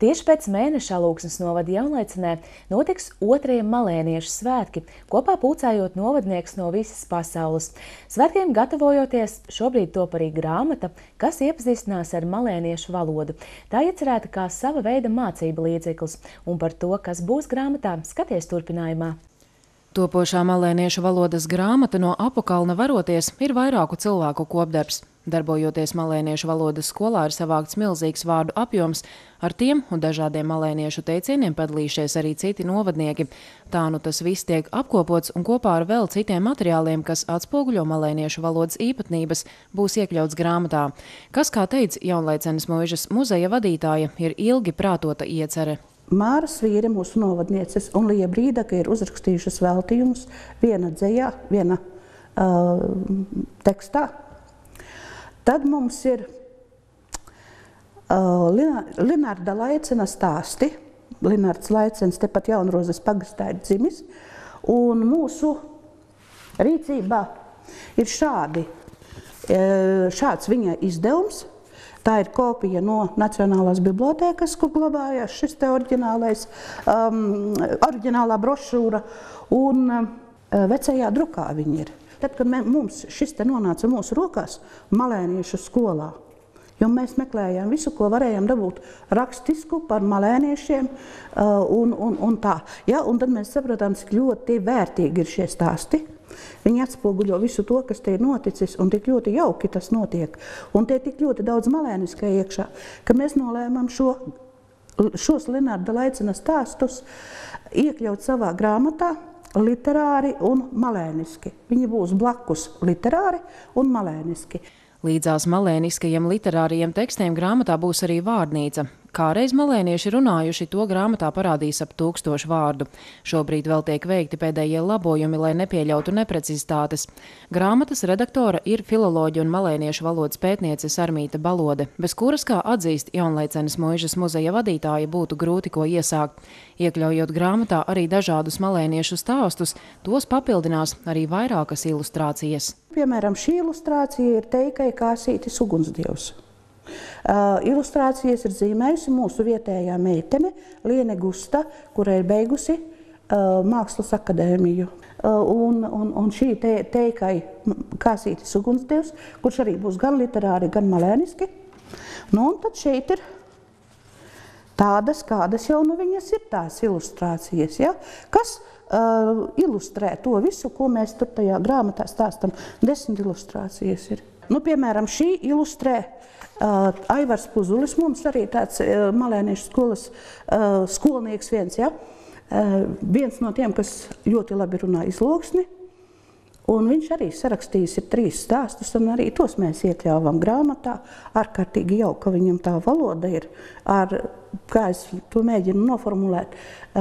Tieši pēc mēneša Alūksnes novada jaunlaicinē notiks otrie malēniešu svētki, kopā pūcējot novadnieks no visas pasaules. Svētkiem gatavojoties, šobrīd top arī grāmata, kas iepazīstinās ar malēniešu valodu. Tā iecerēta kā sava veida mācība līdzeklis, un par to, kas būs grāmatā, skaties turpinājumā. Topošā malēniešu valodas grāmata no apakalna varoties ir vairāku cilvēku kopdarbs. Darbojoties malēniešu valodas skolā ir savākts milzīgs vārdu apjoms, ar tiem un dažādiem malēniešu teicieniem padalījušies arī citi novadnieki. Tā nu tas viss tiek apkopots un kopā ar vēl citiem materiāliem, kas atspoguļo malēniešu valodas īpatnības, būs iekļauts grāmatā. Kas, kā teica jaunlaicenes mūžas muzeja vadītāja, ir ilgi prātota iecere. Māra Svīre, mūsu novadnieces, un Lija Brīdaka ir uzrakstījušas veltījumus viena dzējā, viena uh, tekstā. Tad mums ir uh, Linārda Laicena stāsti. Linārds Laicens tepat Jaunrozes pagastā ir dzimis. Un mūsu rīcībā ir šādi, šāds viņa izdevums – Tā ir kopija no Nacionālās bibliotēkas, kur glabājās šis te oriģinālais, um, oriģinālā brošūra, un uh, vecajā drukā viņi ir. Tad, kad mē, mums šis te nonāca mūsu rokās, malēniešu skolā, jo mēs meklējām visu, ko varējām dabūt rakstisku par malēniešiem uh, un, un, un tā. Ja? Un tad mēs sapratām, cik ļoti vērtīgi ir šie stāsti. Viņi atspoguļo visu to, kas te ir noticis, un tik ļoti jauki tas notiek. Un te ir tik ļoti daudz malēniskā iekšā, ka mēs nolēmām šo, šos Lenārda Laicina stāstus iekļaut savā grāmatā, literāri un malēniski. Viņi būs blakus literāri un malēniski. Līdzās malēniskajiem literārajiem tekstiem grāmatā būs arī vārnīca. Kāreiz malēnieši runājuši, to grāmatā parādīs ap tūkstošu vārdu. Šobrīd vēl tiek veikti pēdējie labojumi, lai nepieļautu neprecizitātes. Grāmatas redaktora ir filoloģija un malēniešu valodas pētniece Sarmīta Balode, bez kuras, kā atzīst jaunlaicenes mūžas muzeja vadītāja, būtu grūti ko iesākt. Iekļaujot grāmatā arī dažādus malēniešu stāstus, tos papildinās arī vairākas ilustrācijas. Piemēram, šī ilustrācija ir teikai kāsītis ugunsdievs. Ilustrācijas ir zīmējusi mūsu vietējā meitene Liene Gusta, kura ir beigusi Mākslas akadēmiju. Un, un, un šī te, teikai Kāsītis Ugunsdievs, kurš arī būs gan literāri, gan malēniski. Nu, un tad šeit ir tādas, kādas jau nu viņas ir tās ilustrācijas, ja? kas uh, ilustrē to visu, ko mēs tur tajā grāmatā stāstam. Desmit ilustrācijas ir. Nu, piemēram, šī ilustrē uh, Aivars Puzulis, mums arī tāds uh, malēniešu skolas uh, skolnieks viens, ja? uh, viens no tiem, kas ļoti labi runā izloksni, Un viņš arī sarakstījis ir trīs stāstus, un arī tos mēs iekļāvām grāmatā. Ārkārtīgi jauka, ka viņam tā valoda ir, ar, kā es to mēģinu noformulēt,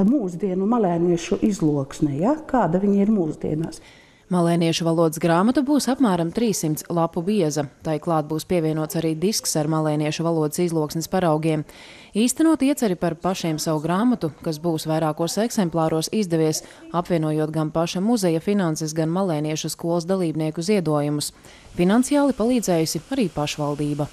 mūsdienu malēniešu izloksne, ja? kāda viņa ir mūsdienās. Malēniešu valodas grāmata būs apmēram 300 lapu bieza. Tai klāt būs pievienots arī disks ar malēniešu valodas izloksnes paraugiem. Īstenot ieceri par pašiem savu grāmatu, kas būs vairākos eksemplāros izdevies, apvienojot gan paša muzeja finanses, gan malēniešu skolas dalībnieku ziedojumus. Finansiāli palīdzējusi arī pašvaldība.